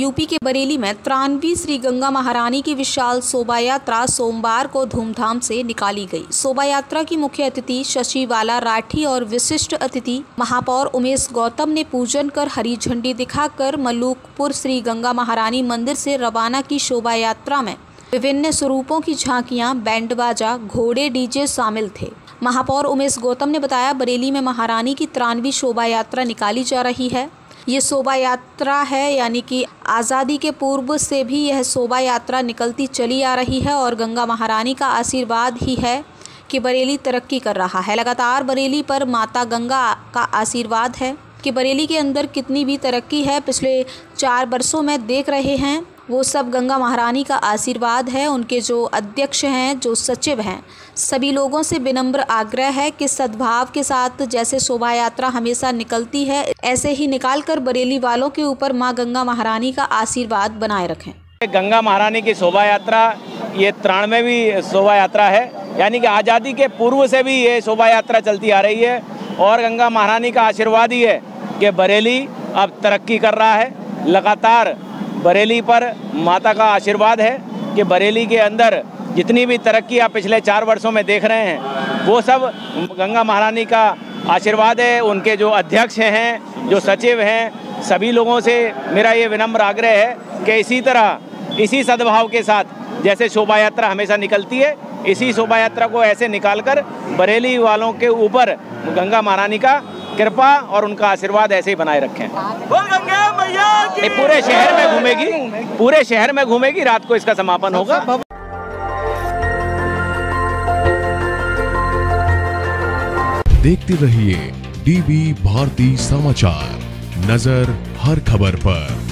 UP के बरेली में त्रानवी श्री गंगा महारानी की विशाल शोभा यात्रा सोमवार को धूमधाम से निकाली गई। शोभा यात्रा की मुख्य अतिथि शशिवाला राठी और विशिष्ट अतिथि महापौर उमेश गौतम ने पूजन कर हरी झंडी दिखाकर मलूकपुर श्री गंगा महारानी मंदिर से रवाना की शोभा यात्रा में विभिन्न स्वरूपों की झांकियाँ, बैंड बाजा, घोड़े, डीजे शामिल थे। महापौर उमेश गौतम ने बताया, बरेली में महारानी की त्रानवी शोभा यात्रा निकाली जा रही है। ये शोभा यात्रा है, यानी कि आज़ादी के पूर्व से भी यह शोभा यात्रा निकलती चली आ रही है और गंगा महारानी का आशीर्वाद ही है कि बरेली तरक्की कर रहा है। लगातार बरेली पर माता गंगा का आशीर्वाद है कि बरेली के अंदर कितनी भी तरक्की है, पिछले चार वर्षों में देख रहे हैं। वो सब गंगा महारानी का आशीर्वाद है, उनके जो अध्यक्ष हैं, जो सचिव हैं, सभी लोगों से विनम्र आग्रह है कि सद्भाव के साथ जैसे शोभा यात्रा हमेशा निकलती है, ऐसे ही निकाल कर बरेली वालों के ऊपर माँ गंगा महारानी का आशीर्वाद बनाए रखें। गंगा महारानी की शोभा यात्रा ये भी शोभा यात्रा है, यानी कि आज़ादी के पूर्व से भी ये शोभा यात्रा चलती आ रही है, और गंगा महारानी का आशीर्वाद ही है कि बरेली अब तरक्की कर रहा है, लगातार बरेली पर माता का आशीर्वाद है कि बरेली के अंदर जितनी भी तरक्की आप पिछले चार वर्षों में देख रहे हैं, वो सब गंगा महारानी का आशीर्वाद है, उनके जो अध्यक्ष हैं, जो सचिव हैं, सभी लोगों से मेरा ये विनम्र आग्रह है कि इसी तरह, इसी सद्भाव के साथ जैसे शोभा यात्रा हमेशा निकलती है, इसी शोभा यात्रा को ऐसे निकालकर बरेली वालों के ऊपर गंगा महारानी का कृपा और उनका आशीर्वाद ऐसे ही बनाए रखें। पूरे शहर में घूमेगी। पूरे शहर में घूमेगी। रात को इसका समापन होगा। देखते रहिए डीवी भारती समाचार। नज़र हर खबर पर।